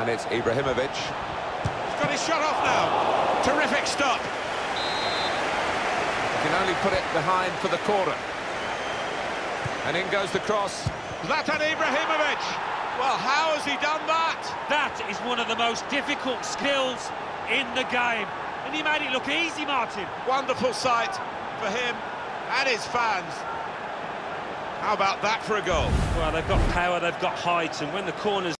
And it's Ibrahimovic. He's got his shot off now. Terrific stop. He Can only put it behind for the corner. And in goes the cross. Zlatan Ibrahimovic. Well, how has he done that? That is one of the most difficult skills in the game. And he made it look easy, Martin. Wonderful sight for him and his fans. How about that for a goal? Well, they've got power, they've got height, and when the corners